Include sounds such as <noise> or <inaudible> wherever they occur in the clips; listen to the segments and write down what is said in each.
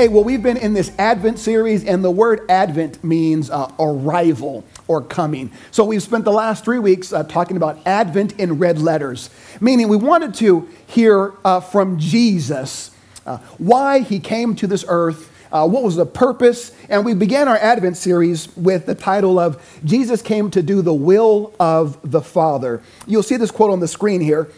Hey, well, we've been in this Advent series, and the word Advent means uh, arrival or coming. So we've spent the last three weeks uh, talking about Advent in red letters, meaning we wanted to hear uh, from Jesus uh, why he came to this earth, uh, what was the purpose, and we began our Advent series with the title of Jesus Came to Do the Will of the Father. You'll see this quote on the screen here.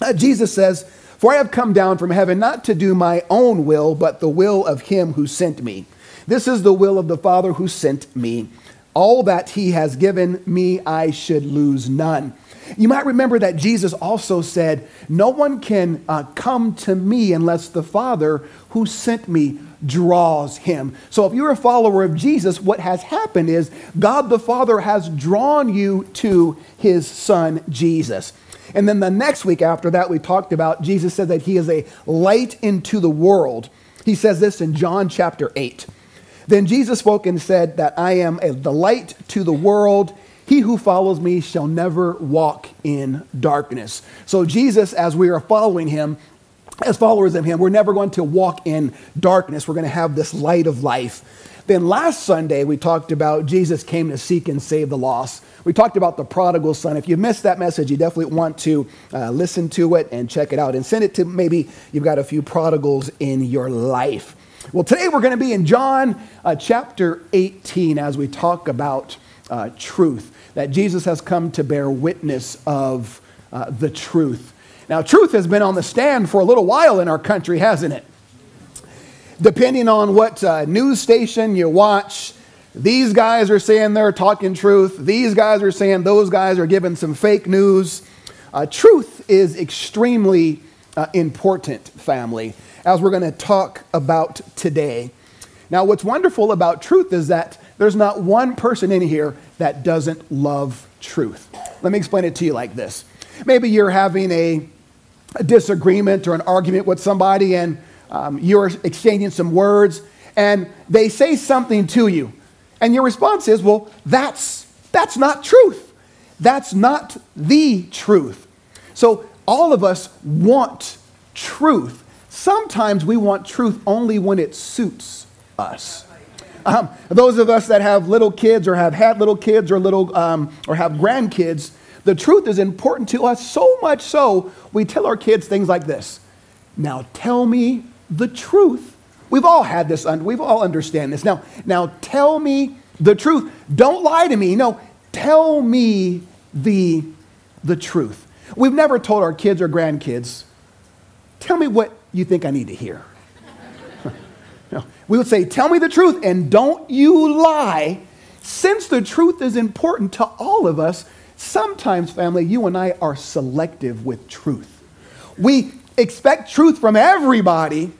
Uh, Jesus says, for I have come down from heaven not to do my own will, but the will of him who sent me. This is the will of the Father who sent me. All that he has given me, I should lose none. You might remember that Jesus also said, No one can uh, come to me unless the Father who sent me draws him. So if you're a follower of Jesus, what has happened is God the Father has drawn you to his Son, Jesus. And then the next week after that, we talked about Jesus said that he is a light into the world. He says this in John chapter 8. Then Jesus spoke and said that I am a, the light to the world. He who follows me shall never walk in darkness. So, Jesus, as we are following him, as followers of him, we're never going to walk in darkness. We're going to have this light of life. Then last Sunday, we talked about Jesus came to seek and save the lost. We talked about the prodigal son. If you missed that message, you definitely want to uh, listen to it and check it out and send it to maybe you've got a few prodigals in your life. Well, today we're going to be in John uh, chapter 18 as we talk about uh, truth, that Jesus has come to bear witness of uh, the truth. Now, truth has been on the stand for a little while in our country, hasn't it? Depending on what uh, news station you watch, these guys are saying they're talking truth. These guys are saying those guys are giving some fake news. Uh, truth is extremely uh, important, family, as we're going to talk about today. Now, what's wonderful about truth is that there's not one person in here that doesn't love truth. Let me explain it to you like this. Maybe you're having a, a disagreement or an argument with somebody, and um, you're exchanging some words, and they say something to you. And your response is, well, that's, that's not truth. That's not the truth. So all of us want truth. Sometimes we want truth only when it suits us. Um, those of us that have little kids or have had little kids or little um, or have grandkids, the truth is important to us so much so we tell our kids things like this. Now tell me the truth We've all had this, we've all understand this. Now, now tell me the truth. Don't lie to me. No, tell me the, the truth. We've never told our kids or grandkids, tell me what you think I need to hear. <laughs> no, we would say, tell me the truth and don't you lie. Since the truth is important to all of us, sometimes, family, you and I are selective with truth. We expect truth from everybody,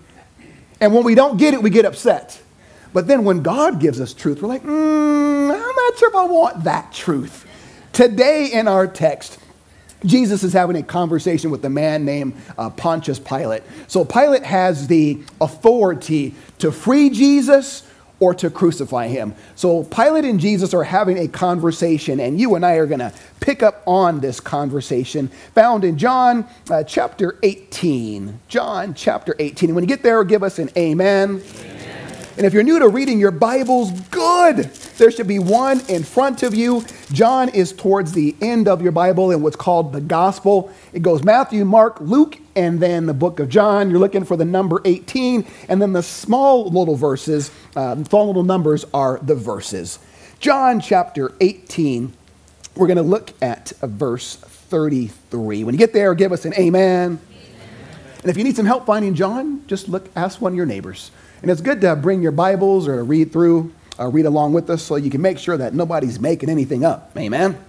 and when we don't get it, we get upset. But then when God gives us truth, we're like, mm, I'm not sure if I want that truth. Today in our text, Jesus is having a conversation with a man named uh, Pontius Pilate. So Pilate has the authority to free Jesus or to crucify him. So Pilate and Jesus are having a conversation, and you and I are going to pick up on this conversation found in John uh, chapter 18. John chapter 18. And when you get there, give us an amen. amen. And if you're new to reading your Bibles, good. There should be one in front of you. John is towards the end of your Bible in what's called the Gospel. It goes Matthew, Mark, Luke, and then the book of John. You're looking for the number 18. And then the small little verses, uh, small little numbers are the verses. John chapter 18, we're going to look at verse 33. When you get there, give us an amen. amen. And if you need some help finding John, just look, ask one of your neighbors. And it's good to bring your Bibles or to read through, uh, read along with us so you can make sure that nobody's making anything up. Amen? Amen?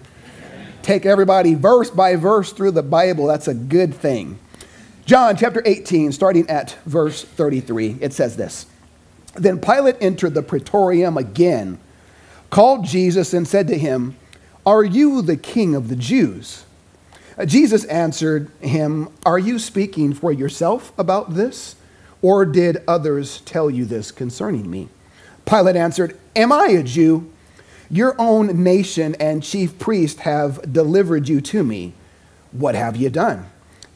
Take everybody verse by verse through the Bible. That's a good thing. John chapter 18, starting at verse 33, it says this Then Pilate entered the praetorium again, called Jesus, and said to him, Are you the king of the Jews? Uh, Jesus answered him, Are you speaking for yourself about this? Or did others tell you this concerning me? Pilate answered, Am I a Jew? Your own nation and chief priest have delivered you to me. What have you done?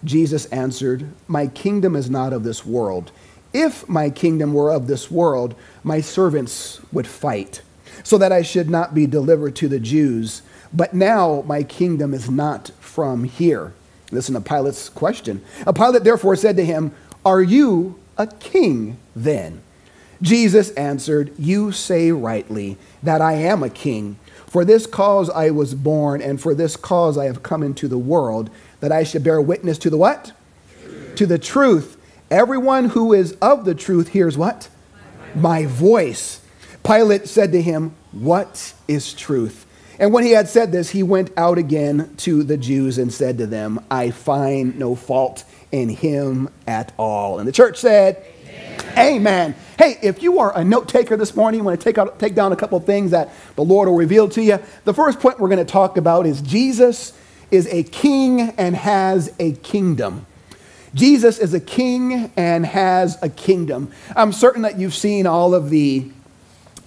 Jesus answered, My kingdom is not of this world. if my kingdom were of this world, my servants would fight, so that I should not be delivered to the Jews. But now my kingdom is not from here. Listen to Pilate's question. A Pilate therefore said to him, Are you a king then? Jesus answered, You say rightly that I am a king. For this cause I was born, and for this cause I have come into the world, that I should bear witness to the what? To the truth. Everyone who is of the truth hears what? My, My voice. Pilate said to him, What is truth? And when he had said this, he went out again to the Jews and said to them, I find no fault in him at all. And the church said, Amen. Hey, if you are a note taker this morning, you want to take, out, take down a couple things that the Lord will reveal to you. The first point we're going to talk about is Jesus is a king and has a kingdom. Jesus is a king and has a kingdom. I'm certain that you've seen all of the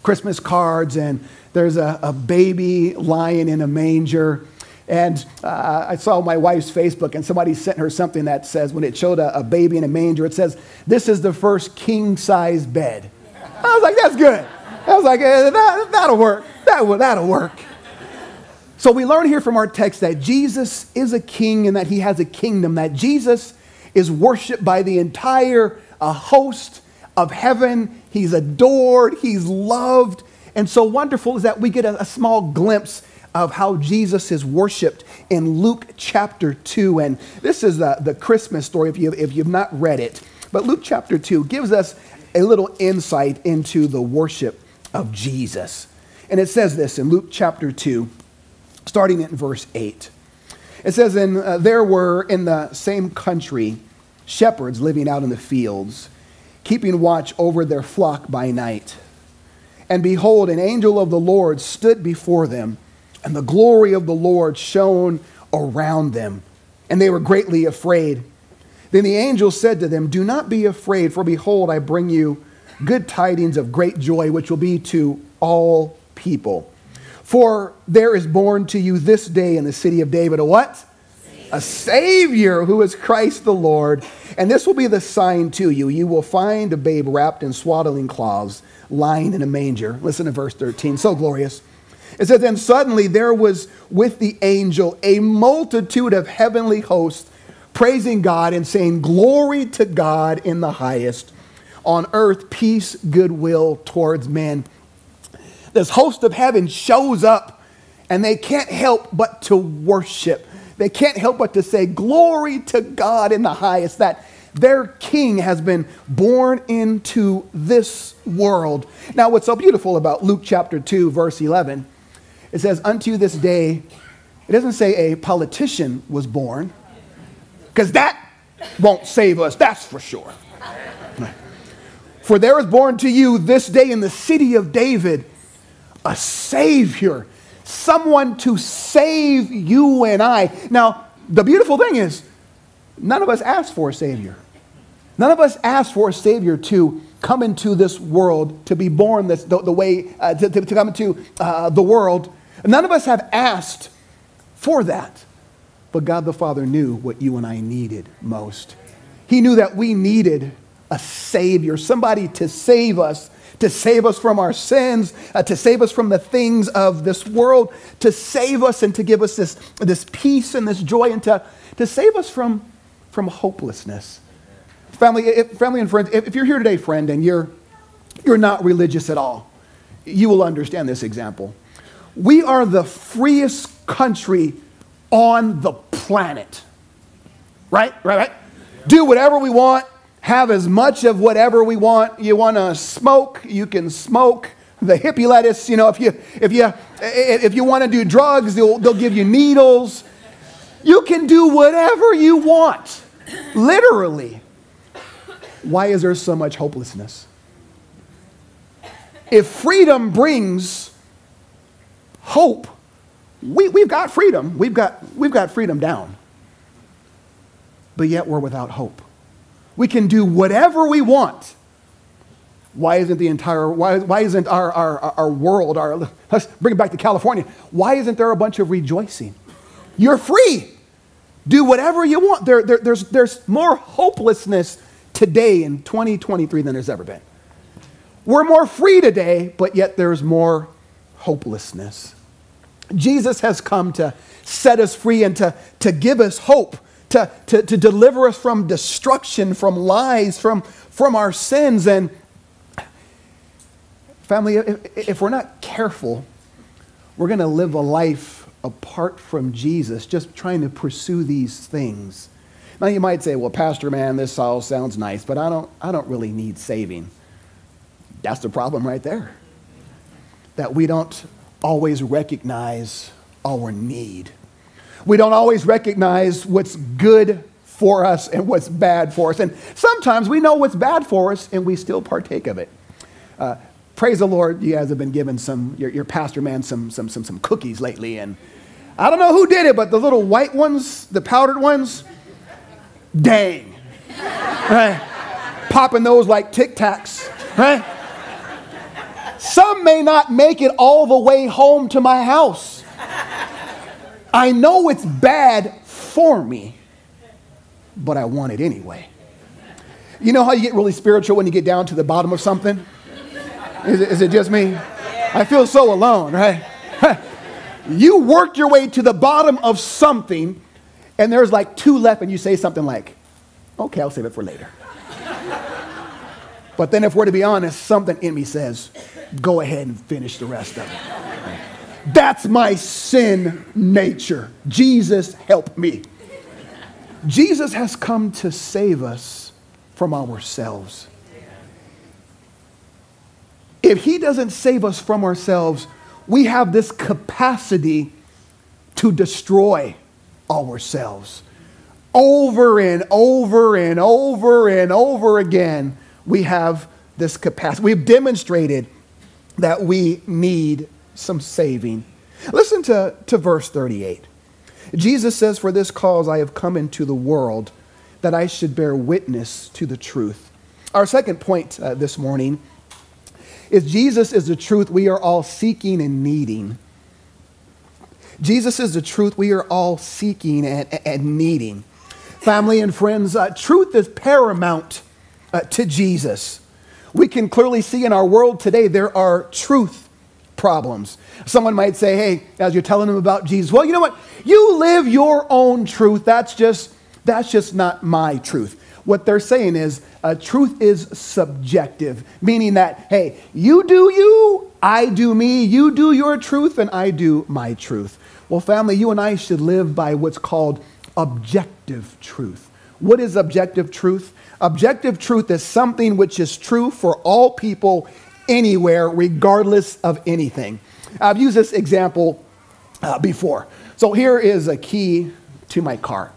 Christmas cards, and there's a, a baby lying in a manger. And uh, I saw my wife's Facebook, and somebody sent her something that says, when it showed a, a baby in a manger, it says, This is the first king size bed. I was like, That's good. I was like, eh, that, That'll work. That will, that'll work. So we learn here from our text that Jesus is a king and that he has a kingdom, that Jesus is worshiped by the entire uh, host of heaven. He's adored, he's loved. And so wonderful is that we get a, a small glimpse of how Jesus is worshiped in Luke chapter 2. And this is the, the Christmas story if, you, if you've not read it. But Luke chapter 2 gives us a little insight into the worship of Jesus. And it says this in Luke chapter 2, starting in verse 8. It says, And uh, there were in the same country shepherds living out in the fields, keeping watch over their flock by night. And behold, an angel of the Lord stood before them and the glory of the Lord shone around them, and they were greatly afraid. Then the angel said to them, Do not be afraid, for behold, I bring you good tidings of great joy, which will be to all people. For there is born to you this day in the city of David a what? A Savior who is Christ the Lord. And this will be the sign to you. You will find a babe wrapped in swaddling cloths, lying in a manger. Listen to verse 13. So glorious. It says, And suddenly there was with the angel a multitude of heavenly hosts praising God and saying, Glory to God in the highest, on earth peace, goodwill towards men. This host of heaven shows up and they can't help but to worship. They can't help but to say, Glory to God in the highest, that their king has been born into this world. Now, what's so beautiful about Luke chapter 2, verse 11 it says, Unto this day, it doesn't say a politician was born, because that won't save us, that's for sure. For there is born to you this day in the city of David a Savior, someone to save you and I. Now, the beautiful thing is, none of us asked for a Savior. None of us asked for a Savior to come into this world, to be born this, the, the way, uh, to, to, come into uh, the world None of us have asked for that. But God the Father knew what you and I needed most. He knew that we needed a Savior, somebody to save us, to save us from our sins, uh, to save us from the things of this world, to save us and to give us this, this peace and this joy, and to, to save us from, from hopelessness. Family, if, family and friends, if, if you're here today, friend, and you're, you're not religious at all, you will understand this example. We are the freest country on the planet. Right? Right? Right? Do whatever we want, have as much of whatever we want. You want to smoke, you can smoke. The hippie lettuce, you know, if you if you if you want to do drugs, they'll, they'll give you needles. You can do whatever you want. Literally. Why is there so much hopelessness? If freedom brings hope, we, we've got freedom. We've got, we've got freedom down. But yet we're without hope. We can do whatever we want. Why isn't the entire, why, why isn't our, our, our world, our, let's bring it back to California, why isn't there a bunch of rejoicing? You're free. Do whatever you want. There, there, there's, there's more hopelessness today in 2023 than there's ever been. We're more free today, but yet there's more hopelessness. Jesus has come to set us free and to, to give us hope, to, to, to deliver us from destruction, from lies, from, from our sins. And family, if, if we're not careful, we're going to live a life apart from Jesus, just trying to pursue these things. Now you might say, well, Pastor, man, this all sounds nice, but I don't, I don't really need saving. That's the problem right there. That we don't always recognize our need. We don't always recognize what's good for us and what's bad for us. And sometimes we know what's bad for us and we still partake of it. Uh, praise the Lord, you guys have been given some, your, your pastor man, some, some, some, some cookies lately. And I don't know who did it, but the little white ones, the powdered ones, dang. <laughs> Right? Popping those like Tic Tacs. Right? Some may not make it all the way home to my house. I know it's bad for me, but I want it anyway. You know how you get really spiritual when you get down to the bottom of something? Is it, is it just me? I feel so alone, right? <laughs> you work your way to the bottom of something, and there's like two left, and you say something like, okay, I'll save it for later. But then, if we're to be honest, something in me says, go ahead and finish the rest of it. That's my sin nature. Jesus, help me. Jesus has come to save us from ourselves. If he doesn't save us from ourselves, we have this capacity to destroy ourselves. Over and over and over and over again, we have this capacity. We've demonstrated that we need some saving. Listen to, to verse 38. Jesus says, For this cause I have come into the world, that I should bear witness to the truth. Our second point uh, this morning is Jesus is the truth we are all seeking and needing. Jesus is the truth we are all seeking and, and needing. Family and friends, uh, truth is paramount uh, to Jesus. We can clearly see in our world today there are truth problems. Someone might say, hey, as you're telling them about Jesus, well, you know what? You live your own truth. That's just, that's just not my truth. What they're saying is uh, truth is subjective, meaning that, hey, you do you, I do me, you do your truth, and I do my truth. Well, family, you and I should live by what's called objective truth. What is objective truth? Objective truth is something which is true for all people anywhere, regardless of anything. I've used this example uh, before. So here is a key to my car.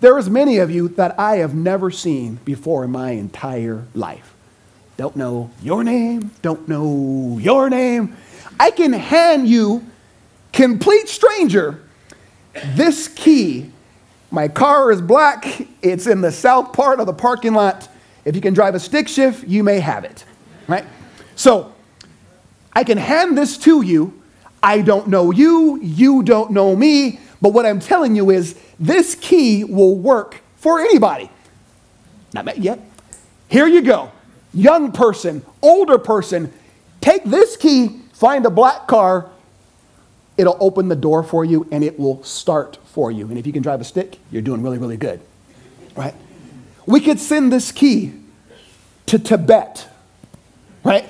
There is many of you that I have never seen before in my entire life. Don't know your name, don't know your name. I can hand you, complete stranger, this key my car is black. It's in the south part of the parking lot. If you can drive a stick shift, you may have it, right? So I can hand this to you. I don't know you. You don't know me. But what I'm telling you is this key will work for anybody. Not met yet. Here you go. Young person, older person, take this key, find a black car, it'll open the door for you and it will start for you. And if you can drive a stick, you're doing really, really good. Right? We could send this key to Tibet, right?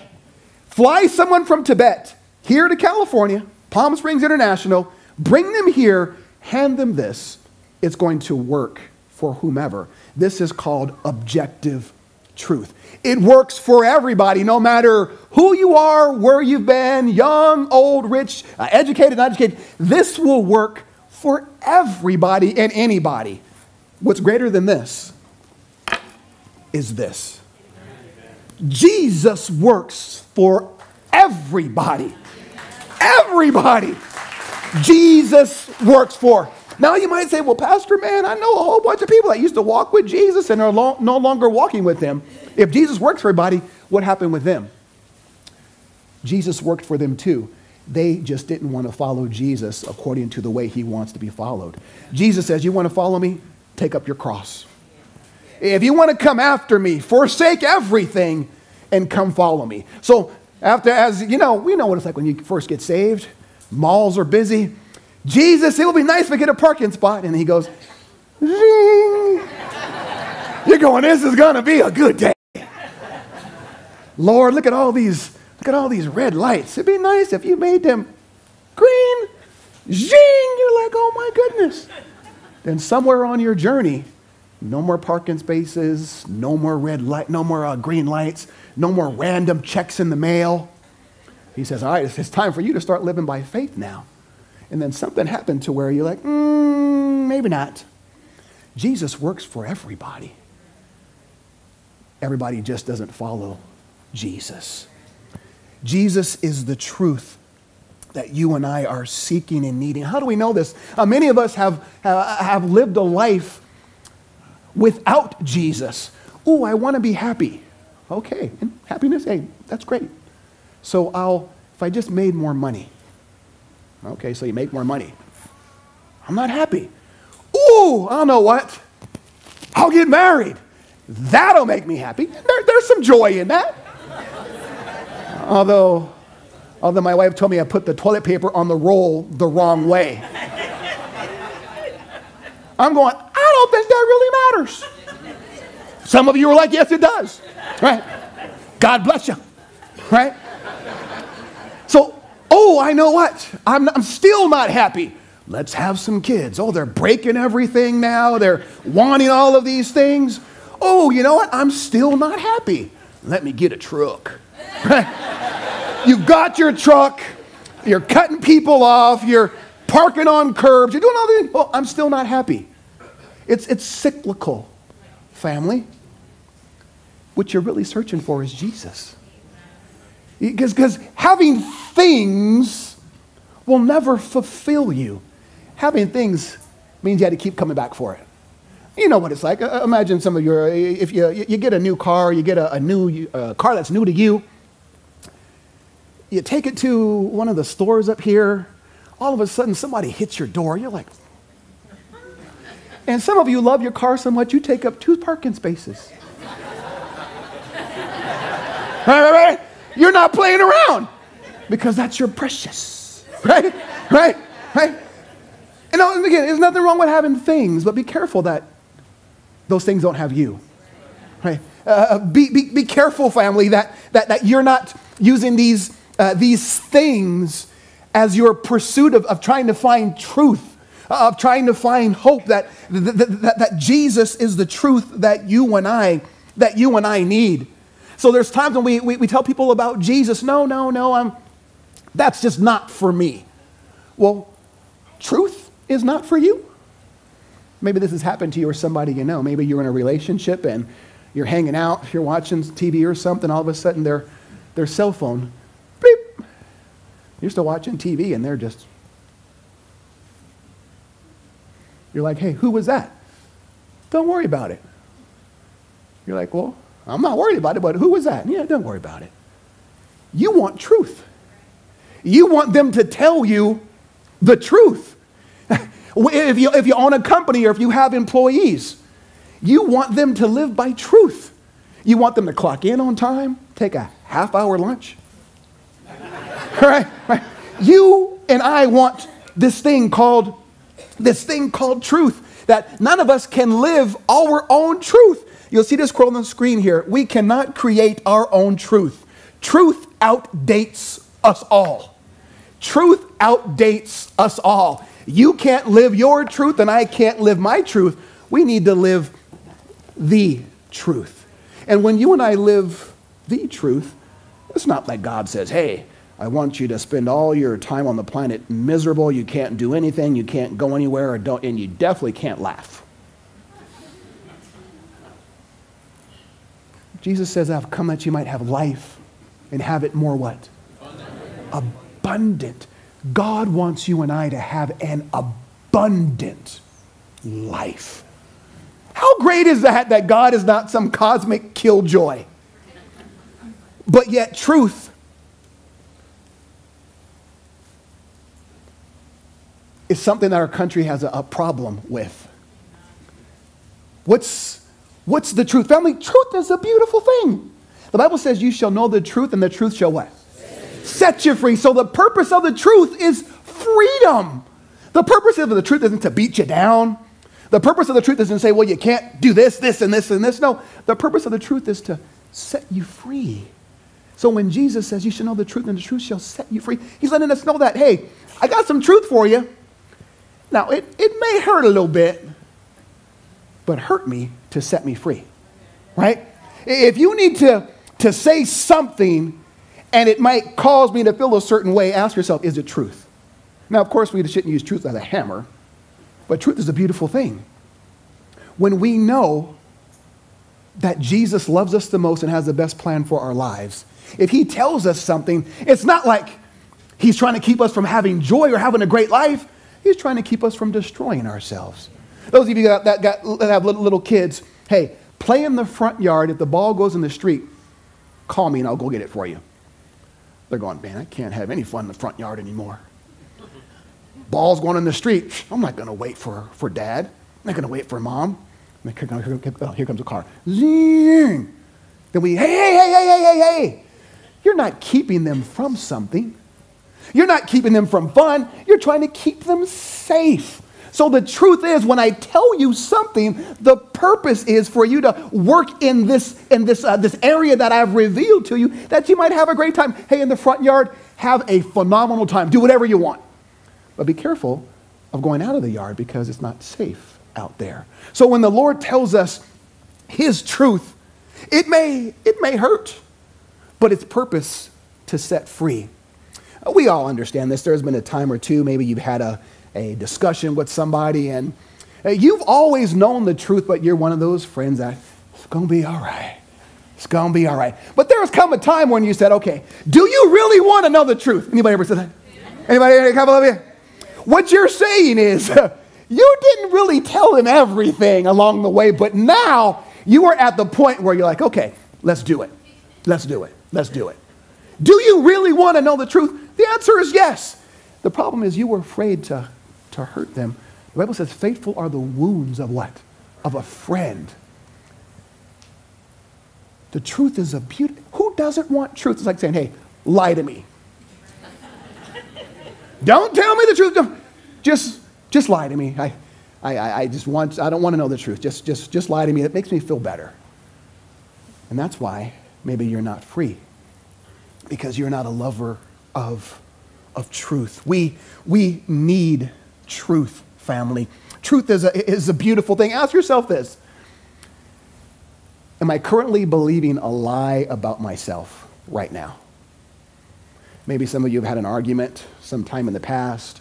Fly someone from Tibet here to California, Palm Springs International, bring them here, hand them this. It's going to work for whomever. This is called objective truth. It works for everybody, no matter who you are, where you've been, young, old, rich, uh, educated, not educated. This will work for everybody and anybody. What's greater than this is this Jesus works for everybody. Everybody. Jesus works for. Now you might say, well, Pastor, man, I know a whole bunch of people that used to walk with Jesus and are no longer walking with him. If Jesus works for everybody, what happened with them? Jesus worked for them too. They just didn't want to follow Jesus according to the way he wants to be followed. Jesus says, You want to follow me? Take up your cross. if you want to come after me, forsake everything and come follow me. So, after, as you know, we know what it's like when you first get saved. Malls are busy. Jesus, it would be nice if we get a parking spot. And he goes, Zing. You're going, this is going to be a good day. Lord, look at all these, look at all these red lights. It'd be nice if you made them green. Zing! You're like, oh my goodness. Then somewhere on your journey, no more parking spaces, no more red light, no more uh, green lights, no more random checks in the mail. He says, all right, it's, time for you to start living by faith now. And then something happened to where you're like, mm, maybe not. Jesus works for everybody. Everybody just doesn't follow Jesus. Jesus is the truth that you and I are seeking and needing. How do we know this? Uh, many of us have, uh, have lived a life without Jesus. Oh, I want to be happy. Okay, and happiness, hey, that's great. So I'll, if I just made more money. Okay, so you make more money. I'm not happy. Ooh, I don't know what. I'll get married. That'll make me happy. There, there's some joy in that. Although, although my wife told me I put the toilet paper on the roll the wrong way. I'm going, I don't think that really matters. Some of you are like, yes, it does. Right? God bless you. Right? So, oh, I know what? I'm, I'm still not happy. Let's have some kids. Oh, they're breaking everything now. They're wanting all of these things. Oh, you know what? I'm still not happy. Let me get a truck. <laughs> You've got your truck. You're cutting people off. You're parking on curbs. You're doing all these. Oh, I'm still not happy. It's, it's cyclical, family. What you're really searching for is Jesus. Because having things will never fulfill you. Having things means you had to keep coming back for it. You know what it's like. Imagine some of your, if you, you get a new car, you get a, a new uh, car that's new to you, you take it to one of the stores up here, all of a sudden somebody hits your door. You're like, and some of you love your car so much you take up two parking spaces. right, right, right? You're not playing around because that's your precious. Right? Right? Right? And again, there's nothing wrong with having things, but be careful that those things don't have you. Right? Uh, be, be, be careful, family, that, that, that you're not using these, uh, these things as your pursuit of, of trying to find truth, uh, of trying to find hope, that, that, that, that Jesus is the truth that you and I, that you and I need. So there's times when we, we, we tell people about Jesus, no, no, no, I'm, that's just not for me. Well, truth is not for you. Maybe this has happened to you or somebody you know. Maybe you're in a relationship and you're hanging out, you're watching TV or something, all of a sudden their, their cell phone. You're still watching TV and they're just, you're like, hey, who was that? Don't worry about it. You're like, well, I'm not worried about it, but who was that? Yeah, don't worry about it. You want truth. You want them to tell you the truth. <laughs> If you, if you own a company or if you have employees, you want them to live by truth. You want them to clock in on time, take a half hour lunch. <laughs> right, right. You and I want this thing called this thing called truth that none of us can live our own truth. You'll see this quote on the screen here. We cannot create our own truth. Truth outdates us all. Truth outdates us all. You can't live your truth, and I can't live my truth. We need to live the truth. And when you and I live the truth, it's not like God says, hey, I want you to spend all your time on the planet miserable. You can't do anything. You can't go anywhere, and you definitely can't laugh. Jesus says, I've come that you might have life and have it more what? Abundant. abundant. God wants you and I to have an abundant life. How great is that that God is not some cosmic killjoy? But yet, truth is something that our country has a, a problem with. What's, What's the truth? Family, truth is a beautiful thing. The Bible says, You shall know the truth, and the truth shall what? Set you free. So the purpose of the truth is freedom. The purpose of the truth isn't to beat you down. The purpose of the truth isn't to say, well, you can't do this, this, and this, and this. No, the purpose of the truth is to set you free. So when Jesus says you should know the truth and the truth shall set you free, he's letting us know that, hey, I got some truth for you. Now, it, it may hurt a little bit, but hurt me to set me free, right? If you need to, to say something and it might cause me to feel a certain way, ask yourself, is it truth? Now, of course, we shouldn't use truth as a hammer, but truth is a beautiful thing. When we know that Jesus loves us the most and has the best plan for our lives, if he tells us something, it's not like he's trying to keep us from having joy or having a great life. He's trying to keep us from destroying ourselves. Those of you that, that, got, that have little, little kids, hey, play in the front yard. If the ball goes in the street, call me and I'll go get it for you. They're going, man, I can't have any fun in the front yard anymore. Ball's going in the street. I'm not going to wait for, for dad. I'm not going to wait for mom. Here, here, oh, here comes a car. Zing! Then we, hey, hey, hey, hey, hey, hey, hey. You're not keeping them from something. You're not keeping them from fun. You're trying to keep them safe. So the truth is, when I tell you something, the purpose is for you to work in this in this uh, this area that I've revealed to you, that you might have a great time. Hey, in the front yard, have a phenomenal time. Do whatever you want, but be careful of going out of the yard because it's not safe out there. So when the Lord tells us His truth, it may it may hurt, but its purpose to set free. Uh, we all understand this. There's been a time or two, maybe you've had a a discussion with somebody and uh, you've always known the truth, but you're one of those friends that it's going to be all right. It's going to be all right. But there's come a time when you said, okay, do you really want to know the truth? Anybody ever said that? Anybody? A couple of you? What you're saying is, <laughs> you didn't really tell him everything along the way, but now you are at the point where you're like, okay, let's do it. Let's do it. Let's do it. Do you really want to know the truth? The answer is yes. The problem is you were afraid to to hurt them. The Bible says, faithful are the wounds of what? Of a friend. The truth is a beauty. Who doesn't want truth? It's like saying, hey, lie to me. <laughs> don't tell me the truth. Don't. Just, just lie to me. I, I, I just want, I don't want to know the truth. Just, just, just lie to me. It makes me feel better. And that's why maybe you're not free because you're not a lover of, of truth. We, we need truth, family. Truth is a, is a beautiful thing. Ask yourself this Am I currently believing a lie about myself right now? Maybe some of you have had an argument sometime in the past.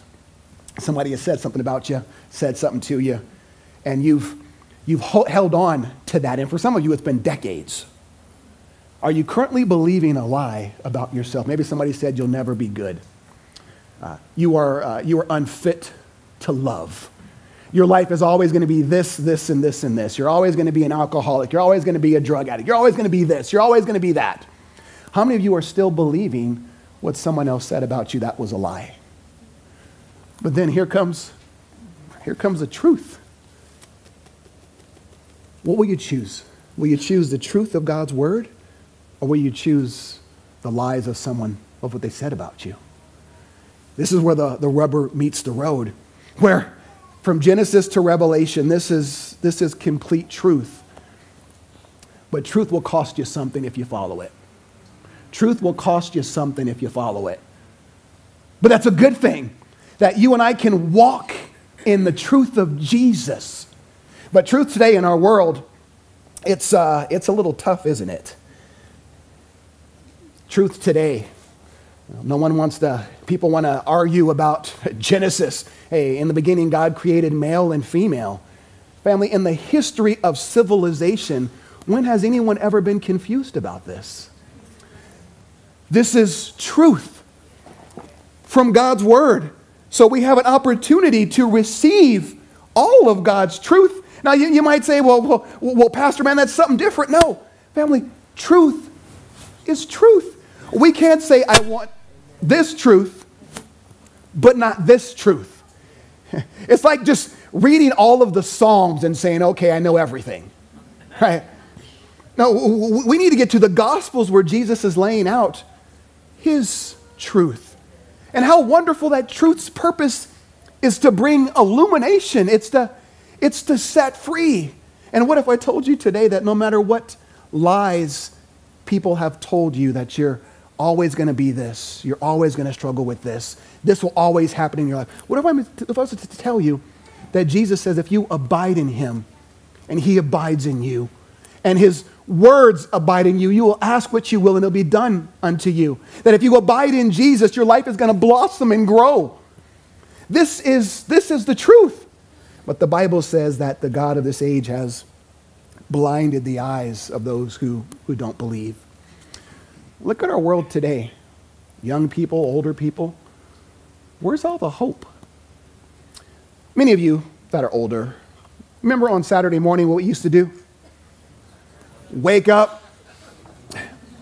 Somebody has said something about you, said something to you, and you've, you've held on to that. And for some of you, it's been decades. Are you currently believing a lie about yourself? Maybe somebody said you'll never be good. Uh, you, are, uh, you are unfit to love. Your life is always going to be this, this, and this, and this. You're always going to be an alcoholic. You're always going to be a drug addict. You're always going to be this. You're always going to be that. How many of you are still believing what someone else said about you that was a lie? But then here comes, here comes the truth. What will you choose? Will you choose the truth of God's word, or will you choose the lies of someone of what they said about you? This is where the, the rubber meets the road where from Genesis to Revelation, this is, this is complete truth. But truth will cost you something if you follow it. Truth will cost you something if you follow it. But that's a good thing that you and I can walk in the truth of Jesus. But truth today in our world, it's, uh, it's a little tough, isn't it? Truth today no one wants to, people want to argue about <laughs> Genesis. Hey, in the beginning, God created male and female. Family, in the history of civilization, when has anyone ever been confused about this? This is truth from God's word. So we have an opportunity to receive all of God's truth. Now, you, you might say, well, well, well, Pastor, man, that's something different. No, family, truth is truth. We can't say, I want this truth, but not this truth. <laughs> It's like just reading all of the Psalms and saying, okay, I know everything. <laughs> right? No, we need to get to the Gospels where Jesus is laying out his truth. And how wonderful that truth's purpose is to bring illumination. It's to, it's to set free. And what if I told you today that no matter what lies people have told you that you're always going to be this, you're always going to struggle with this, this will always happen in your life. What if I, if I was to tell you that Jesus says if you abide in him and he abides in you and his words abide in you, you will ask what you will and it'll be done unto you. That if you abide in Jesus, your life is going to blossom and grow. This is, this is the truth. But the Bible says that the God of this age has blinded the eyes of those who, who don't believe. Look at our world today young people, older people. Where's all the hope? Many of you that are older, remember on Saturday morning what we used to do? Wake up.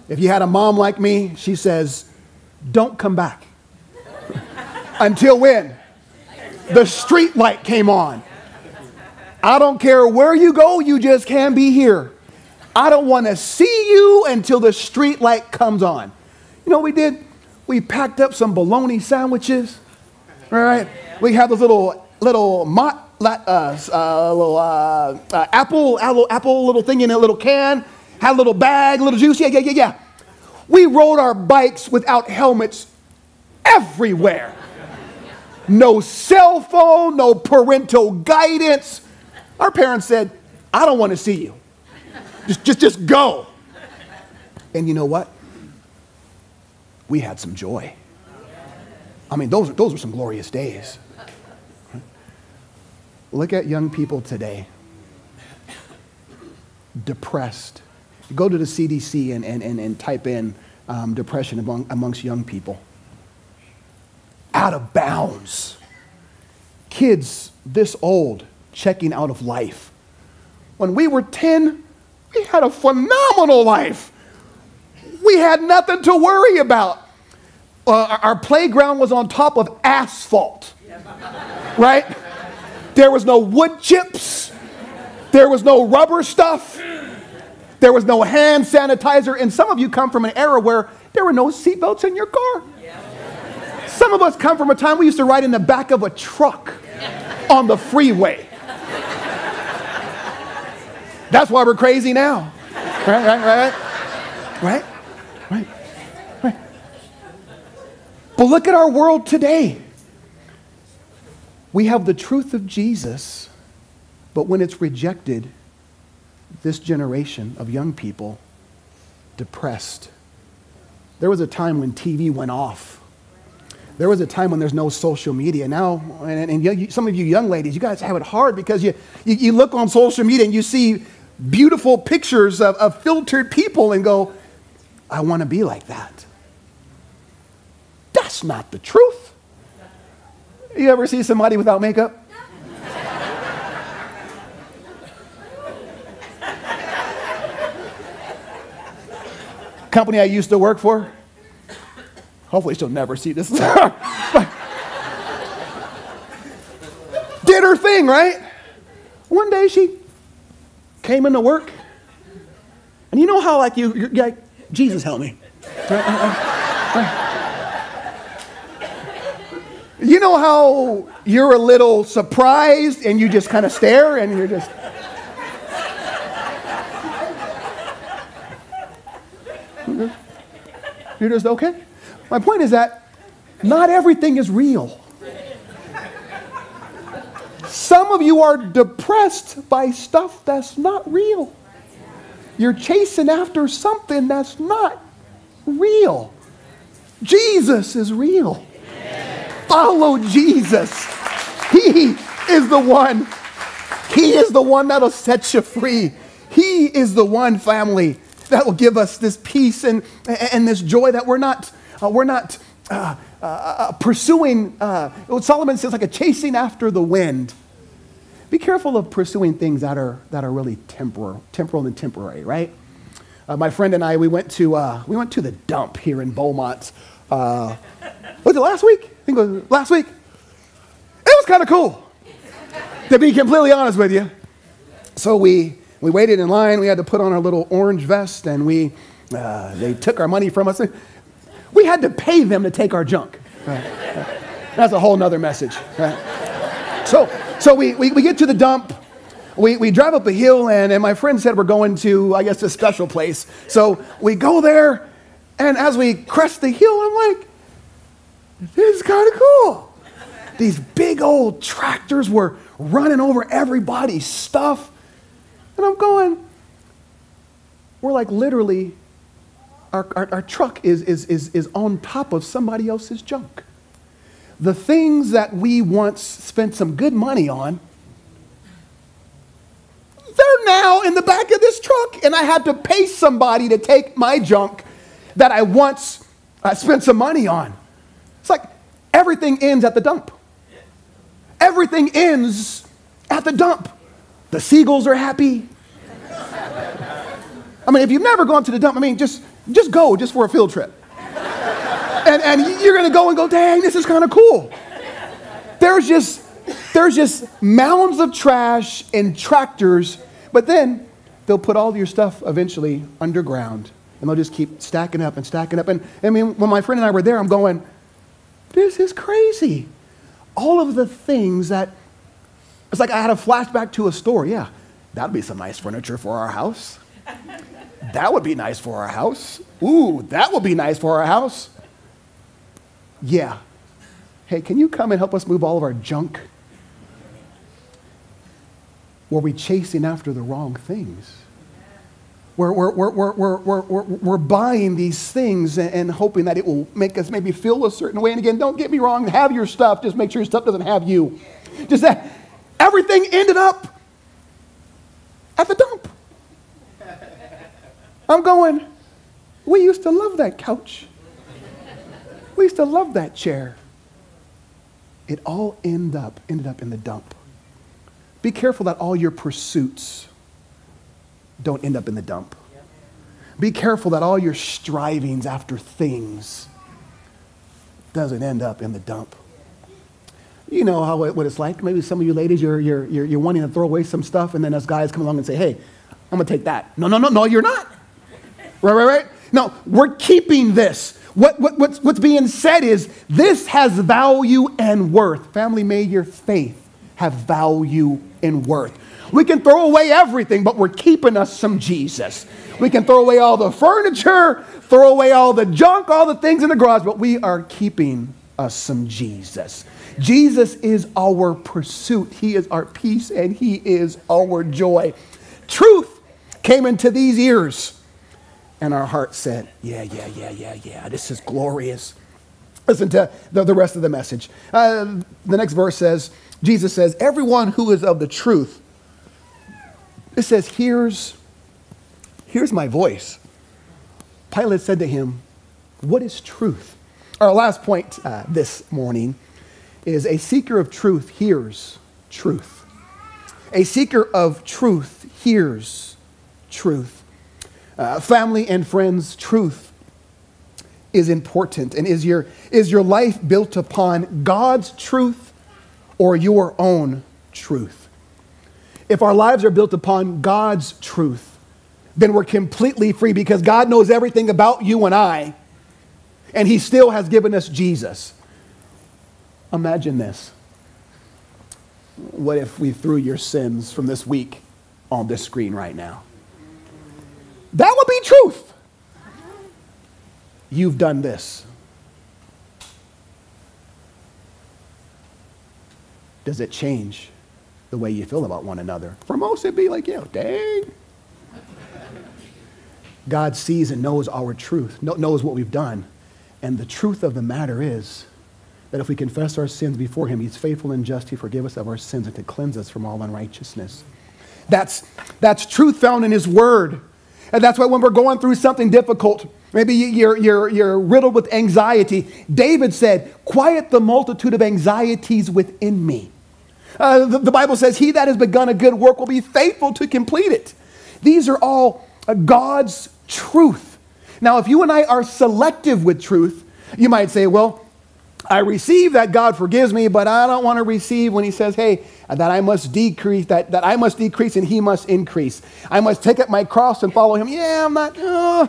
If you had a mom like me, she says, Don't come back. <laughs> Until when? The street light came on. I don't care where you go, you just can't be here. I don't want to see you until the street light comes on. You know what we did? We packed up some bologna sandwiches. Right? We had those little little uh, uh, little uh, uh, apple, apple, apple little thing in a little can. Had a little bag, a little juice. Yeah, yeah, yeah, yeah. We rode our bikes without helmets everywhere. No cell phone, no parental guidance. Our parents said, I don't want to see you. Just, just, just go. And you know what? We had some joy. I mean, those, those were some glorious days. Look at young people today. Depressed. Go to the CDC and, and, and, and type in um, depression among, amongst young people. Out of bounds. Kids this old checking out of life. When we were 10, we had a phenomenal life. We had nothing to worry about. Uh, our playground was on top of asphalt, right? There was no wood chips, there was no rubber stuff, there was no hand sanitizer. And some of you come from an era where there were no seatbelts in your car. Some of us come from a time we used to ride in the back of a truck on the freeway. That's why we're crazy now. Right, right, right, right, right, right. But look at our world today. We have the truth of Jesus, but when it's rejected, this generation of young people depressed. There was a time when TV went off. There was a time when there's no social media. Now, and, and you, some of you young ladies, you guys have it hard because you, you, you look on social media and you see beautiful pictures of, of filtered people and go, I want to be like that. That's not the truth. You ever see somebody without makeup? <laughs> Company I used to work for. Hopefully, she'll never see this. <laughs> did her thing, right? One day she came into work. And you know how, like, you, you're like, Jesus, help me. you know how you're a little surprised and you just kind of stare and you're just. You're just okay? My point is that not everything is real. Some of you are depressed by stuff that's not real. You're chasing after something that's not real. Jesus is real. Follow Jesus. He is the one. He is the one that'll set you free. He is the one family that will give us this peace and, and this joy that we're not, uh, we're not uh, uh, uh, pursuing, uh, Solomon says, like a chasing after the wind. Be careful of pursuing things that are, that are really temporal, temporal and temporary, right? Uh, my friend and I, we went to, uh, we went to the dump here in Beaumont. was it last week? I think it was last week. It was kind of cool, to be completely honest with you. So we, We waited in line. We had to put on our little orange vest, and we, uh, they took our money from us. We had to pay them to take our junk. That's a whole nother message. Right? So, so we, we, we get to the dump. We, we drive up a hill, and, and my friend said we're going to, I guess, a special place. So we go there, and as we crest the hill, I'm like, this is kind of cool. These big old tractors were running over everybody's stuff. And I'm going, we're like literally, our, our, our, truck is, is, is, is on top of somebody else's junk. The things that we once spent some good money on, they're now in the back of this truck, and I had to pay somebody to take my junk that I once uh, spent some money on. It's like everything ends at the dump. Everything ends at the dump. The seagulls are happy. I mean, if you've never gone to the dump, I mean, just, just go just for a field trip. And, and you're going to go and go, dang, this is kind of cool. There's just, there's just mounds of trash and tractors, but then they'll put all your stuff eventually underground and they'll just keep stacking up and stacking up. And I mean, when my friend and I were there, I'm going, this is crazy. All of the things that, it's like I had a flashback to a store. Yeah, that'd be some nice furniture for our house. That would be nice for our house. Ooh, that would be nice for our house. Yeah. Hey, can you come and help us move all of our junk? Were we chasing after the wrong things? We're, we're, we're, we're, we're, we're, we're buying these things and, and hoping that it will make us maybe feel a certain way. And again, don't get me wrong, have your stuff, just make sure your stuff doesn't have you. Just that everything ended up at the dump. I'm going, we used to love that couch. We used to love that chair. It all ended up, ended up in the dump. Be careful that all your pursuits don't end up in the dump. Be careful that all your strivings after things doesn't end up in the dump. You know how what it's like. Maybe some of you ladies, you're, you're, you're, you're wanting to throw away some stuff, and then us guys come along and say, hey, I'm going to take that. No, no, no, no, you're not. Right, right, right? No, we're keeping this. What, what, what's, what's being said is this has value and worth. Family, may your faith have value and worth. We can throw away everything, but we're keeping us some Jesus. We can throw away all the furniture, throw away all the junk, all the things in the garage, but we are keeping us some Jesus. Jesus is our pursuit. He is our peace and He is our joy. Truth came into these ears, and our heart said, Yeah, yeah, yeah, yeah, yeah, this is glorious. Listen to the, the rest of the message. Uh, the next verse says, Jesus says, Everyone who is of the truth it says, here's, here's my voice. Pilate said to him, What is truth? Our last point uh, this morning is a seeker of truth hears truth. A seeker of truth hears truth. Uh, family and friends, truth is important. And is your, is your life built upon God's truth or your own truth? If our lives are built upon God's truth, then we're completely free because God knows everything about you and I, and He still has given us Jesus. Imagine this. What if we threw your sins from this week on this screen right now? That would be truth. You've done this. Does it change the way you feel about one another. For most, it'd be like, yeah, dang. God sees and knows our truth, knows what we've done. And the truth of the matter is that if we confess our sins before Him, He's faithful and just to forgive us of our sins and to cleanse us from all unrighteousness. That's, that's truth found in His Word. And that's why when we're going through something difficult, maybe you're, you're, you're riddled with anxiety, David said, Quiet the multitude of anxieties within me. Uh, the, the, Bible says, He that has begun a good work will be faithful to complete it. These are all uh, God's truth. Now, if you and I are selective with truth, you might say, Well, I receive that God forgives me, but I don't want to receive when he says, hey, that I must decrease, that, that I must decrease and he must increase. I must take up my cross and follow him. Yeah, I'm not, uh.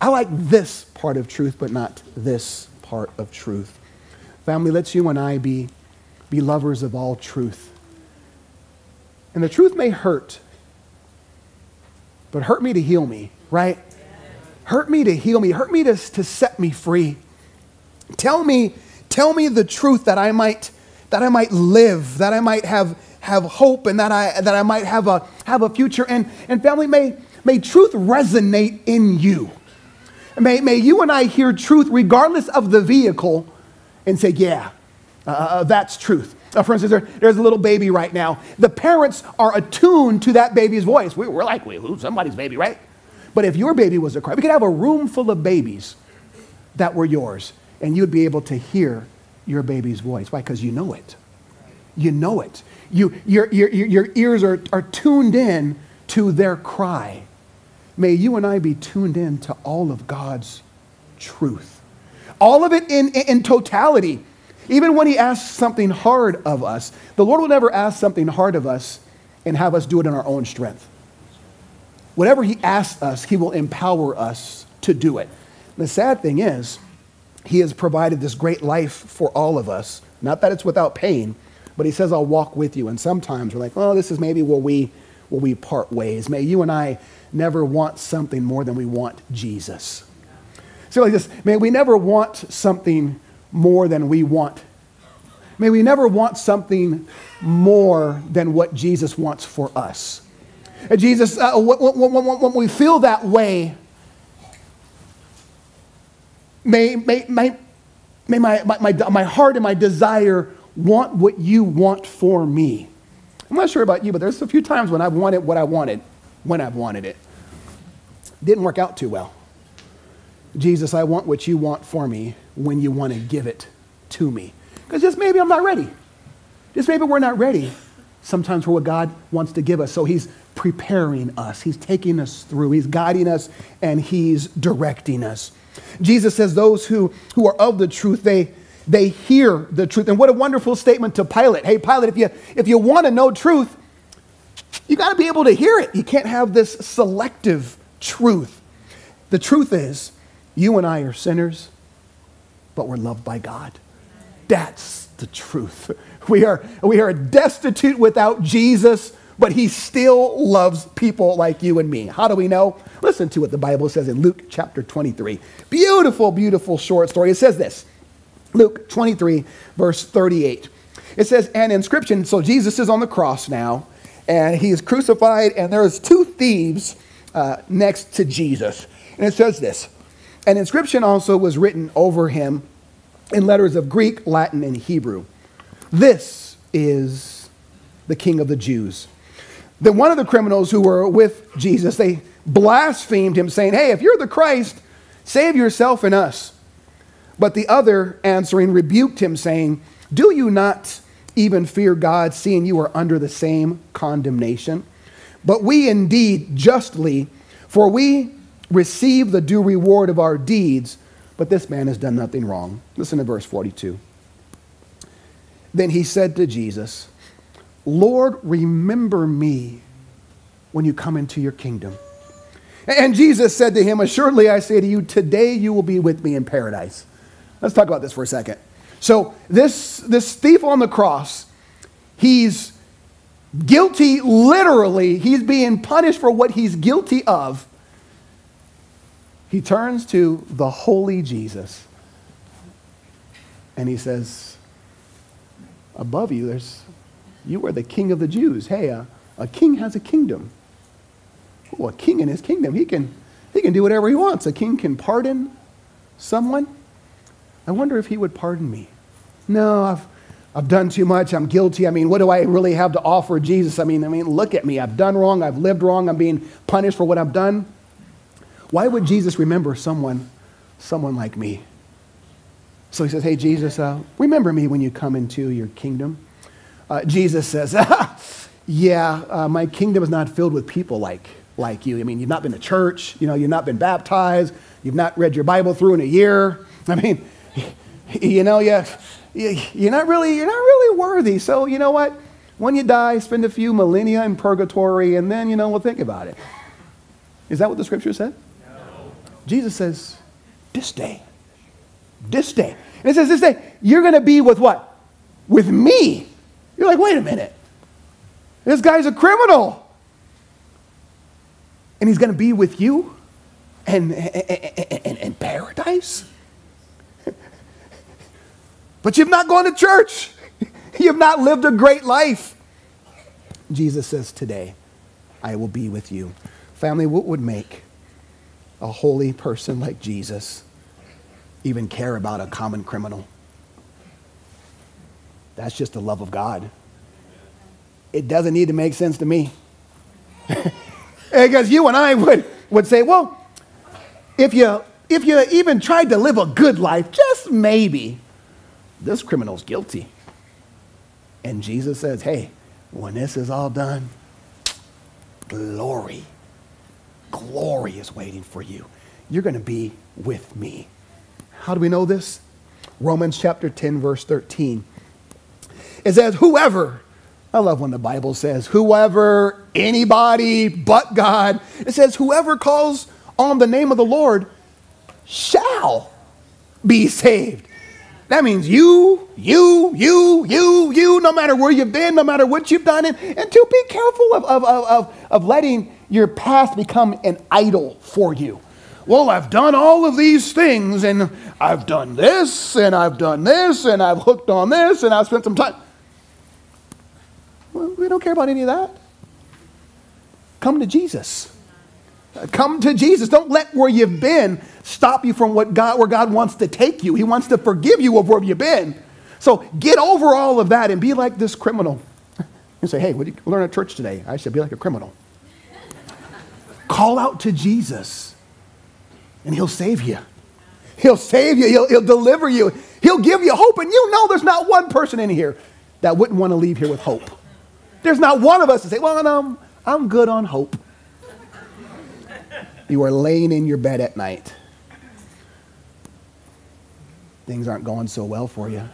I like this part of truth, but not this part of truth. Family, let's you and I be, be lovers of all truth. And the truth may hurt, but hurt me to heal me, right? Hurt me to heal me, hurt me to, to set me free. Tell me, tell me the truth that I might, that I might live, that I might have, have hope, and that I, that I might have a, have a future. And, and family, may, may truth resonate in you. May, may you and I hear truth regardless of the vehicle and say, yeah, uh, uh that's truth. Uh, for instance, there, there's a little baby right now. The parents are attuned to that baby's voice. We, are like, who? Somebody's baby, right? But if your baby was a cry, we could have a room full of babies that were yours, and you'd be able to hear your baby's voice. Why? Because you know it. You know it. You, your, your, your ears are, are tuned in to their cry. May you and I be tuned in to all of God's truth. All of it in, in totality. Even when He asks something hard of us, the Lord will never ask something hard of us and have us do it in our own strength. Whatever He asks us, He will empower us to do it. The sad thing is, He has provided this great life for all of us. Not that it's without pain, but He says, I'll walk with you. And sometimes we're like, oh, this is maybe where we, where we part ways. May you and I never want something more than we want Jesus. So, like this, may we never want something more than we want. May we never want something more than what Jesus wants for us. And Jesus, uh, when, we feel that way, may, may, may, may my, my, my, my heart and my desire want what you want for me. I'm not sure about you, but there's a few times when I've wanted what I wanted, when I've wanted it. Didn't work out too well. Jesus, I want what you want for me when you want to give it to me. Because just maybe I'm not ready. Just maybe we're not ready sometimes for what God wants to give us. So He's preparing us, He's taking us through, He's guiding us, and He's directing us. Jesus says, Those who, who are of the truth, they, they hear the truth. And what a wonderful statement to Pilate. Hey, Pilate, if you, if you want to know truth, you got to be able to hear it. You can't have this selective truth. The truth is, you and I are sinners, but we're loved by God. That's the truth. <laughs> We are, we are destitute without Jesus, but he still loves people like you and me. How do we know? Listen to what the Bible says in Luke chapter 23. Beautiful, beautiful short story. It says this Luke 23, verse 38. It says, an inscription, so Jesus is on the cross now, and he is crucified, and there's two thieves uh, next to Jesus. And it says this An inscription also was written over him in letters of Greek, Latin, and Hebrew. This is the King of the Jews. Then one of the criminals who were with Jesus, they blasphemed him, saying, Hey, if you're the Christ, save yourself and us. But the other answering rebuked him, saying, Do you not even fear God, seeing you are under the same condemnation? But we indeed justly, for we receive the due reward of our deeds, but this man has done nothing wrong. Listen to verse 42. Then he said to Jesus, Lord, remember me when you come into your kingdom. And Jesus said to him, Assuredly I say to you, today you will be with me in paradise. Let's talk about this for a second. So, this, this thief on the cross, he's guilty literally. He's being punished for what he's guilty of. He turns to the holy Jesus and he says, above you, there's, you are the king of the Jews. Hey, a, a king has a kingdom. A king in his kingdom, he can, he can do whatever he wants. A king can pardon someone. I wonder if he would pardon me. No, I've, I've done too much. I'm guilty. I mean, what do I really have to offer Jesus? I mean, I mean, look at me. I've done wrong. I've lived wrong. I'm being punished for what I've done. Why would Jesus remember someone, someone like me? So he says, Hey, Jesus, uh, remember me when you come into your kingdom. Uh, Jesus says, <laughs> Yeah, uh, my kingdom is not filled with people like, like you. I mean, you've not been to church, you know, you've not been baptized, you've not read your Bible through in a year. <laughs> I mean, <laughs> You know, you, you're not really, you're not really worthy. So you know what? When you die, spend a few millennia in purgatory, and then you know we'll think about it. Is that what the scripture said? No. Jesus says, this day, this day, and it says this day, you're going to be with what? With me. You're like, wait a minute. This guy's a criminal. And he's going to be with you and, in paradise? but you've not gone to church. You've not lived a great life. Jesus says, Today I will be with you. Family, what would make a holy person like Jesus even care about a common criminal? That's just the love of God. It doesn't need to make sense to me. <laughs> because you and I would, would say, well, if you, if you even tried to live a good life, just maybe, this criminal's guilty. And Jesus says, hey, when this is all done, glory, glory is waiting for you. You're going to be with me. How do we know this? Romans chapter 10, verse 13. It says, Whoever, I love when the Bible says, whoever, anybody but God, it says, whoever calls on the name of the Lord shall be saved. That means you, you, you, you, you, no matter where you've been, no matter what you've done, and, and to be careful of, of, of, of letting your past become an idol for you. Well, I've done all of these things, and I've done this, and I've done this, and I've hooked on this, and I've spent some time. We don't care about any of that. Come to Jesus. Come to Jesus. Don't let where you've been stop you from what God, where God wants to take you. He wants to forgive you of where you've been. So get over all of that and be like this criminal. You say, hey, what you learn at church today? I should be like a criminal. Call out to Jesus, and He'll save you. He'll save you. He'll, he'll deliver you. He'll give you hope. And you know there's not one person in here that wouldn't want to leave here with hope. There's not one of us to say, well, no, I'm good on hope. You are laying in your bed at night. Things aren't going so well for you.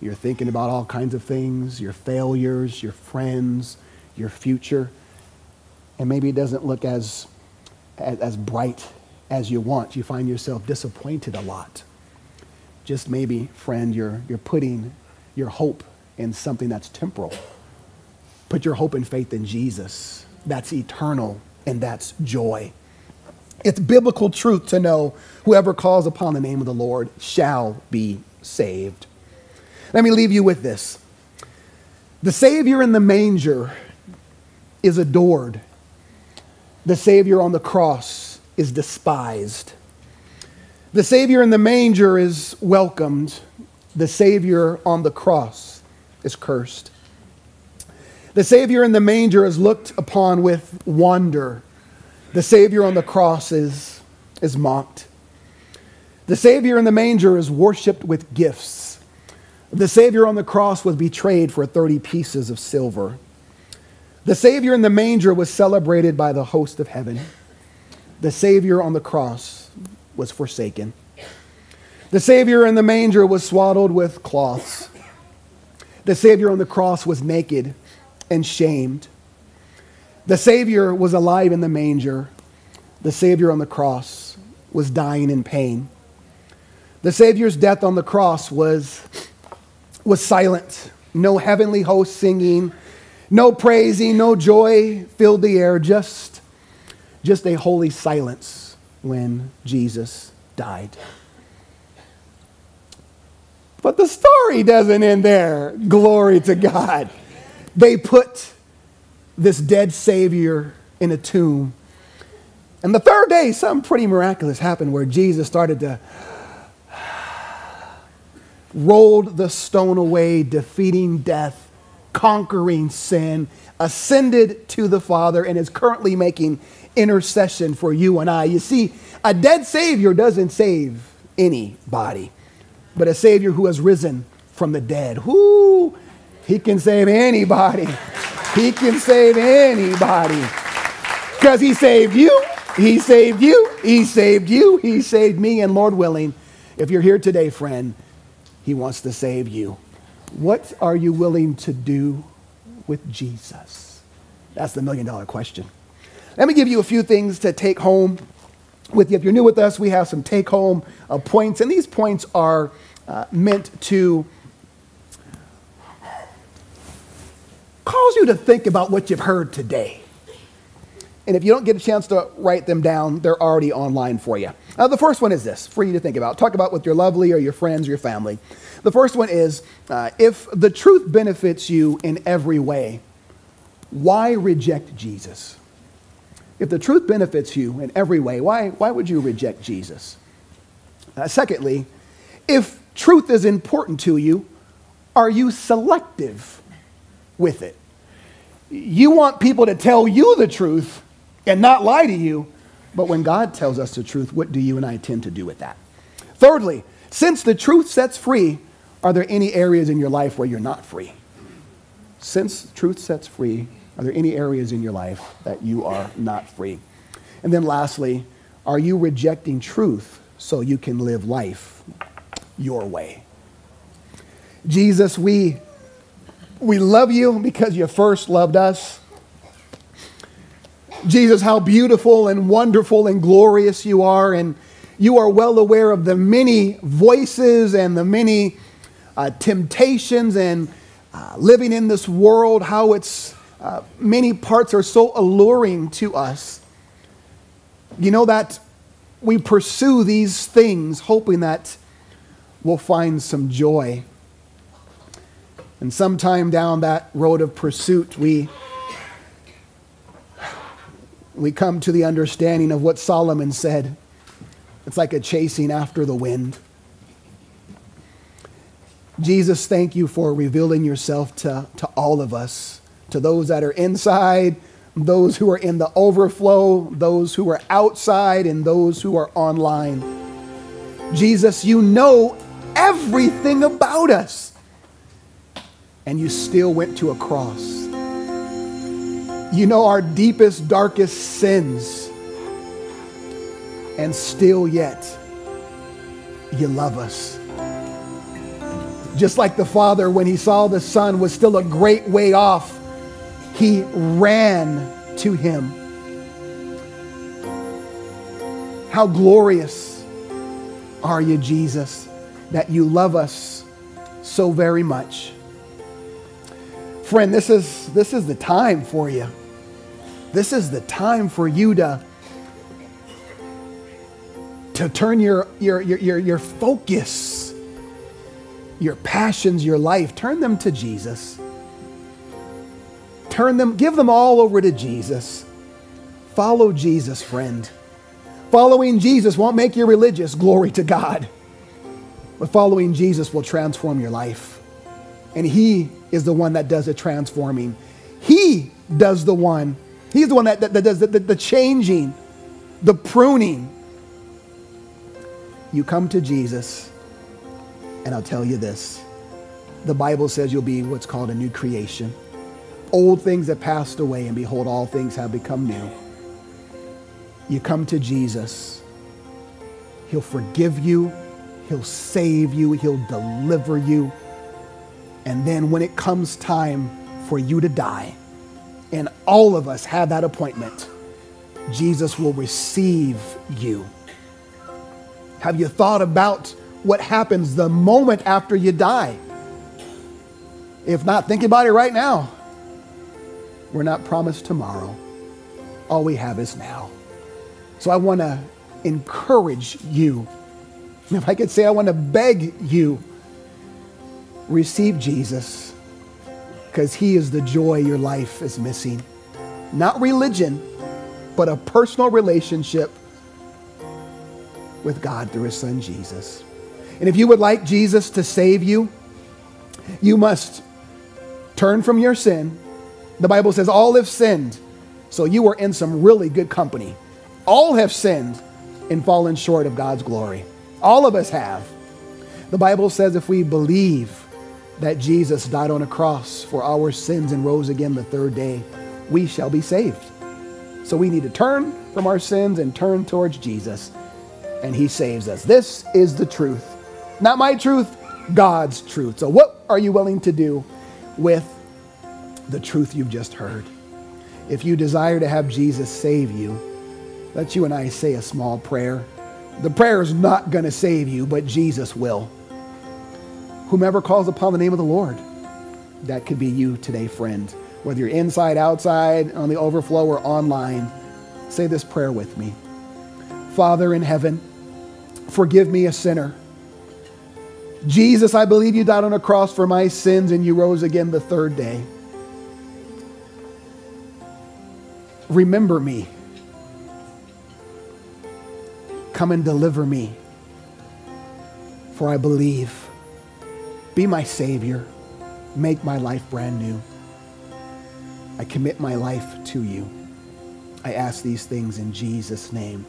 You're thinking about all kinds of things your failures, your friends, your future. And maybe it doesn't look as, as, as bright as you want. You find yourself disappointed a lot. Just maybe, friend, you're, you're putting your hope in something that's temporal. Put your hope and faith in Jesus. That's eternal and that's joy. It's biblical truth to know whoever calls upon the name of the Lord shall be saved. Let me leave you with this. The Savior in the manger is adored. The Savior on the cross is despised. The Savior in the manger is welcomed. The Savior on the cross is cursed. The Savior in the manger is looked upon with wonder the Savior on the cross is, is mocked. The Savior in the manger is worshiped with gifts. The Savior on the cross was betrayed for 30 pieces of silver. The Savior in the manger was celebrated by the host of heaven. The Savior on the cross was forsaken. The Savior in the manger was swaddled with cloths. The Savior on the cross was naked and shamed. The Savior was alive in the manger. The Savior on the cross was dying in pain. The Savior's death on the cross was, was silent. No heavenly host singing, no praising, no joy filled the air, just, just a holy silence when Jesus died. But the story doesn't end there. Glory to God. They put this dead Savior in a tomb. And the third day, something pretty miraculous happened where Jesus started to rolled the stone away, defeating death, conquering sin, ascended to the Father, and is currently making intercession for you and I. You see, a dead Savior doesn't save anybody, but a Savior who has risen from the dead. Who he can save anybody. He can save anybody. Because he saved you, he saved you, he saved you, he saved me, and Lord willing, if you're here today, friend, He wants to save you. What are you willing to do with Jesus? That's the million dollar question. Let me give you a few things to take home with you. If you're new with us, we have some take home uh, points, and these points are uh, meant to cause you to think about what you've heard today. And if you don't get a chance to write them down, they're already online for you. Now, the first one is this for you to think about. Talk about with your lovely or your friends or your family. The first one is uh, if the truth benefits you in every way, why reject Jesus? If the truth benefits you in every way, why, why would you reject Jesus? Uh, secondly, if truth is important to you, are you selective with it? You want people to tell you the truth and not lie to you, but when God tells us the truth, what do you and I tend to do with that? Thirdly, since the truth sets free, are there any areas in your life where you're not free? Since truth sets free, are there any areas in your life that you are not free? And then lastly, are you rejecting truth so you can live life your way? Jesus, we, we love you because you first loved us. Jesus, how beautiful and wonderful and glorious you are. And you are well aware of the many voices and the many uh, temptations and uh, living in this world, how it's uh, many parts are so alluring to us. You know that we pursue these things hoping that we'll find some joy. And sometime down that road of pursuit, we, we come to the understanding of what Solomon said. It's like a chasing after the wind. Jesus, thank you for revealing yourself to, to all of us to those that are inside, those who are in the overflow, those who are outside, and those who are online. Jesus, you know everything about us, and you still went to a cross. You know our deepest, darkest sins, and still yet, you love us. Just like the Father, when he saw the Son was still a great way off, he ran to him. How glorious are you, Jesus, that you love us so very much. Friend, this is, this is the time for you. This is the time for you to, to turn your, your, your, your, your focus, your passions, your life, turn them to Jesus turn them, give them all over to Jesus. Follow Jesus, friend. Following Jesus won't make you religious, glory to God. But following Jesus will transform your life. And He is the one that does the transforming. He does the one, He's the one that, that, that does the, the, the changing, the pruning. You come to Jesus, and I'll tell you this the Bible says you'll be what's called a new creation. Old things have passed away, and behold, all things have become new. You come to Jesus, He'll forgive you, He'll save you, He'll deliver you. And then when it comes time for you to die, and all of us have that appointment, Jesus will receive you. Have you thought about what happens the moment after you die? If not, think about it right now. We're not promised tomorrow. All we have is now. So I want to encourage you. If I could say, I want to beg you, receive Jesus because he is the joy your life is missing. Not religion, but a personal relationship with God through his son Jesus. And if you would like Jesus to save you, you must turn from your sin the Bible says all have sinned. So you are in some really good company. All have sinned and fallen short of God's glory. All of us have. The Bible says if we believe that Jesus died on a cross for our sins and rose again the third day, we shall be saved. So we need to turn from our sins and turn towards Jesus, and He saves us. This is the truth. Not my truth, God's truth. So, what are you willing to do with the truth you've just heard? If you desire to have Jesus save you, let you and I say a small prayer. The prayer is not going to save you, but Jesus will. Whomever calls upon the name of the Lord, that could be you today, friend. Whether you're inside, outside, on the overflow, or online, say this prayer with me. Father in heaven, forgive me a sinner. Jesus, I believe you died on a cross for my sins and you rose again the third day. Remember me. Come and deliver me, for I believe. Be my Savior. Make my life brand new. I commit my life to you. I ask these things in Jesus' name.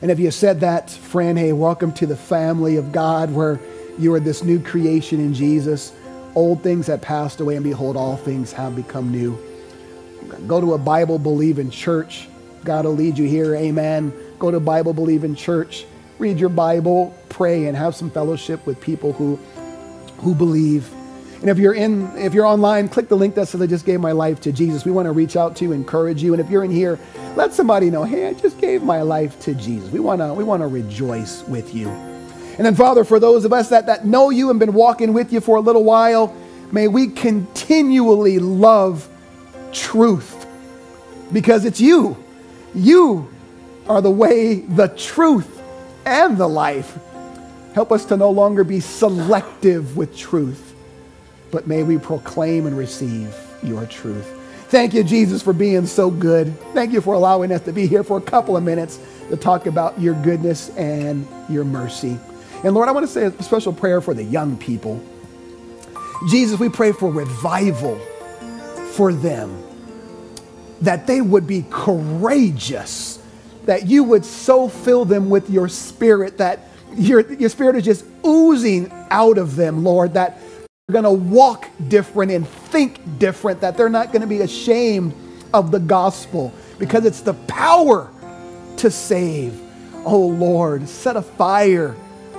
And if you said that, friend, hey, welcome to the family of God where you are this new creation in Jesus. Old things have passed away, and behold, all things have become new. Go to a Bible believing church. God will lead you here. Amen. Go to Bible believing church. Read your Bible, pray, and have some fellowship with people who, who believe. And if you're in, if you're online, click the link that says I just gave my life to Jesus. We want to reach out to you, encourage you. And if you're in here, let somebody know, hey, I just gave my life to Jesus. We want to, we want to rejoice with you. And then, Father, for those of us that, that know you and been walking with you for a little while, may we continually love truth because it's you. You are the way, the truth, and the life. Help us to no longer be selective with truth, but may we proclaim and receive your truth. Thank you, Jesus, for being so good. Thank you for allowing us to be here for a couple of minutes to talk about your goodness and your mercy. And Lord, I want to say a special prayer for the young people. Jesus, we pray for revival for them, that they would be courageous, that you would so fill them with your spirit that your, your spirit is just oozing out of them, Lord, that they're going to walk different and think different, that they're not going to be ashamed of the gospel because it's the power to save. Oh Lord, set a fire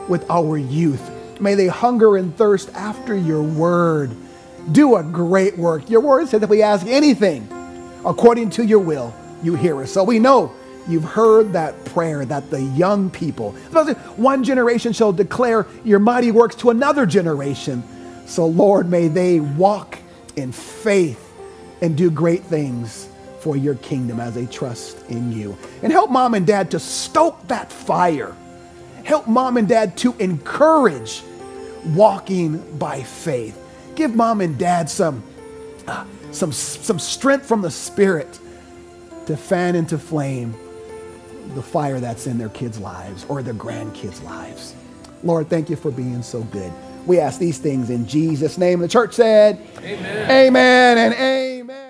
with our youth. May they hunger and thirst after your word. Do a great work. Your word says that we ask anything according to your will, you hear us. So we know you've heard that prayer that the young people, one generation shall declare your mighty works to another generation. So, Lord, may they walk in faith and do great things for your kingdom as they trust in you. And help mom and dad to stoke that fire Help mom and dad to encourage walking by faith. Give mom and dad some, uh, some, some strength from the Spirit to fan into flame the fire that's in their kids' lives or their grandkids' lives. Lord, thank you for being so good. We ask these things in Jesus' name. The church said, Amen, amen and amen.